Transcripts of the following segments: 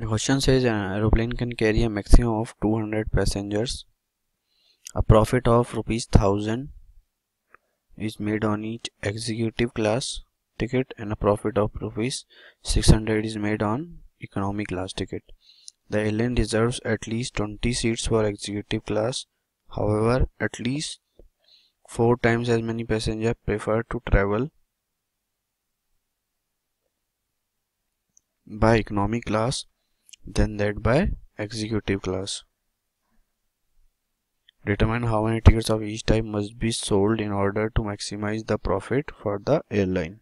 The question says an aeroplane can carry a maximum of 200 passengers. A profit of rupees 1000 is made on each executive class ticket and a profit of rupees 600 is made on economy class ticket. The airline reserves at least 20 seats for executive class. However, at least 4 times as many passengers prefer to travel by economy class than that by executive class. Determine how many tickets of each type must be sold in order to maximize the profit for the airline.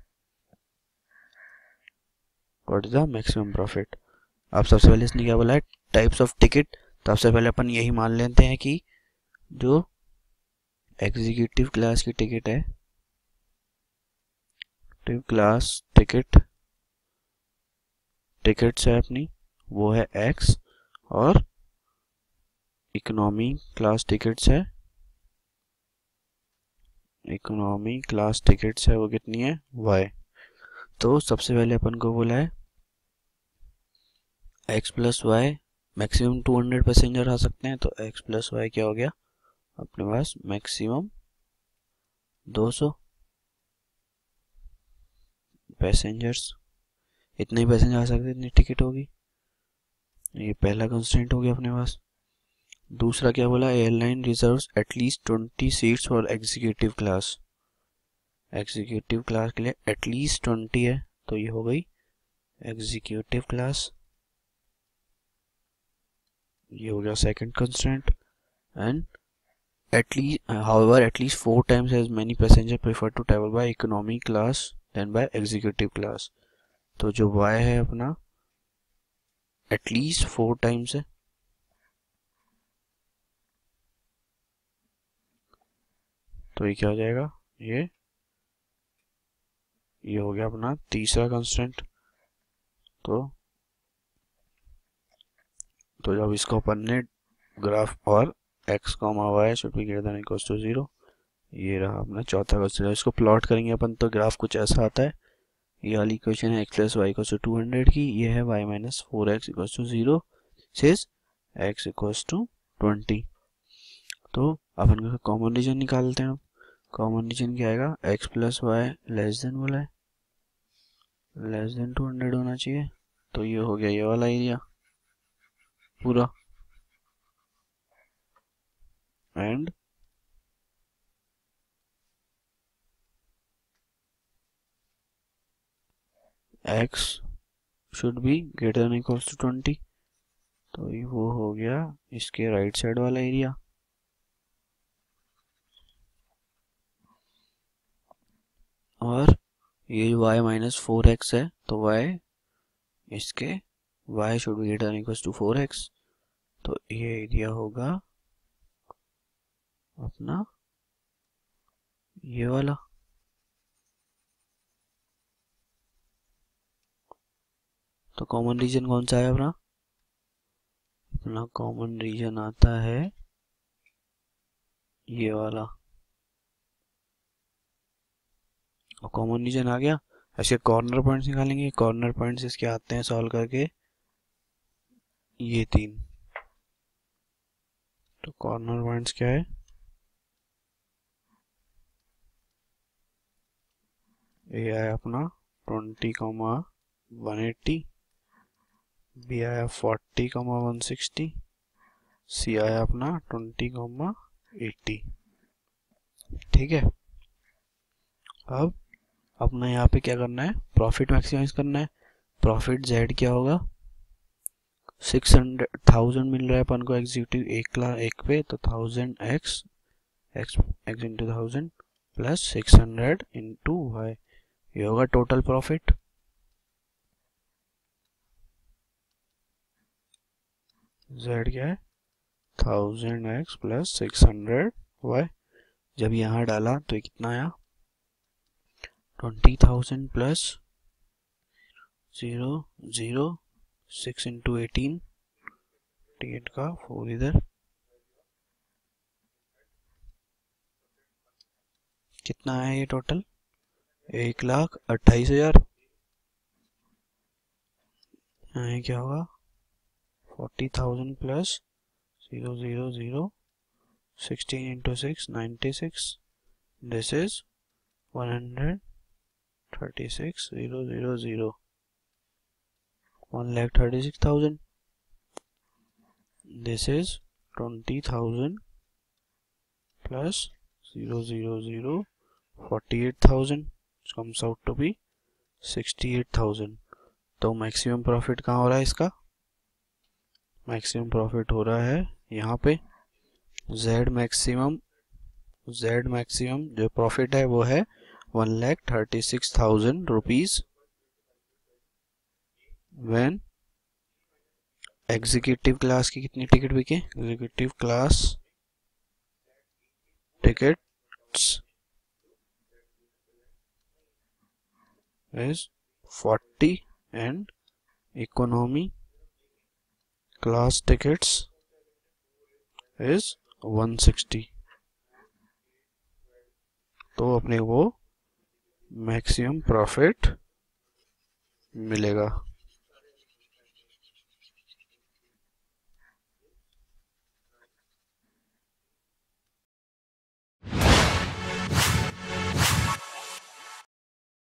What is the maximum profit? अब सबसे पहले इसने क्या बोला है types of ticket तो सबसे पहले अपन यही मान लेते हैं कि जो एग्जीक्यूटिव क्लास की टिकट है क्लास टिकट टिकट्स है अपनी वो है एक्स और इकोनॉमी क्लास टिकट्स है। इकोनॉमी क्लास टिकट्स है वो कितनी है? वाई तो सबसे पहले अपन को बोला है X plus Y maximum two hundred passenger आ सकते हैं। तो एक्स प्लस वाई क्या हो गया? अपने पास मैक्सिमम दो सौ पैसेंजर्स इतने ही पैसेंजर आ सकते इतनी टिकट होगी। ये पहला कंस्टेंट हो गया अपने पास। दूसरा क्या बोला? Airline reserve at least twenty seats for executive class executive class के लिए एटलीस्ट ट्वेंटी है तो ये हो गई एग्जीक्यूटिव क्लास ये हो गया second constant and at least however at least four times as many passenger prefer to travel by economy class than by executive class तो जो y है अपना एटलीस्ट फोर टाइम्स है। तो ये क्या हो जाएगा? ये ये हो गया अपना तीसरा कंस्टेंट तो तो जब इसको अपन ने ग्राफ और X comma Y should be greater than equals to zero ये रहा अपना चौथा क्वेश्चन इसको प्लॉट करेंगे अपन तो ग्राफ कुछ ऐसा आता है। ये वाली इक्वेशन है X plus Y equals to two hundred की, ये है Y minus four X equals to zero X equals to twenty तो अपन का कॉमन रीजन निकालते हैं कॉमन रीजन क्या आएगा? X plus Y less than बोला है? लेस देन टू हंड्रेड होना चाहिए। तो ये हो गया ये वाला एरिया पूरा and X should be greater than equals to twenty तो ये वो हो गया इसके राइट साइड वाला एरिया और ये y माइनस फोर एक्स है तो y इसके y should be greater than to four X तो ये एरिया होगा अपना ये वाला. कॉमन रीजन कौन सा है अपना? अपना कॉमन रीजन आता है ये वाला। और कॉमन रीजन आ गया? ऐसे कॉर्नर पॉइंट्स निकालेंगे। कॉर्नर पॉइंट्स इसके आते हैं सॉल्व करके। ये तीन। तो कॉर्नर पॉइंट्स क्या है? ये है अपना twenty comma one eighty B आया forty comma one sixty C आया अपना ट्वेंटी कमा एट्टी ठीक है? अब अपना यहाँ पे क्या करना है? प्रॉफिट मैक्सिमाइज करना है। प्रॉफिट जेड क्या होगा? सिक्स हंड्रेड थाउज़ेंड मिल रहा है अपन को एग्जीक्यूटिव एक क्लास एक पे तो thousand X X X into thousand plus six hundred into Y ये होगा टोटल प्रॉफिट जेड क्या है? Thousand X plus six hundred Y जब यहाँ डाला तो ये कितना आया? Twenty thousand plus zero zero six into eighteen ticket का फोर इधर। कितना आया ये टोटल एक लाख अट्ठाईस हज़ार। क्या होगा? Forty thousand plus zero zero zero sixteen into six ninety six this is one hundred thirty six zero zero zero one lakh thirty six thousand this is twenty thousand plus zero zero zero forty eight thousand comes out to be sixty eight thousand तो maximum profit कहाँ हो रहा है इसका? Maximum profit हो रहा है यहाँ पे। जेड मैक्सिमम जेड मैक्सिमम जो प्रॉफिट है वो है one lakh thirty six thousand rupees when executive class की कितनी टिकट बिके? Executive class tickets is 40 and economy class tickets is 160 तो अपने को मैक्सिमम प्रॉफिट मिलेगा।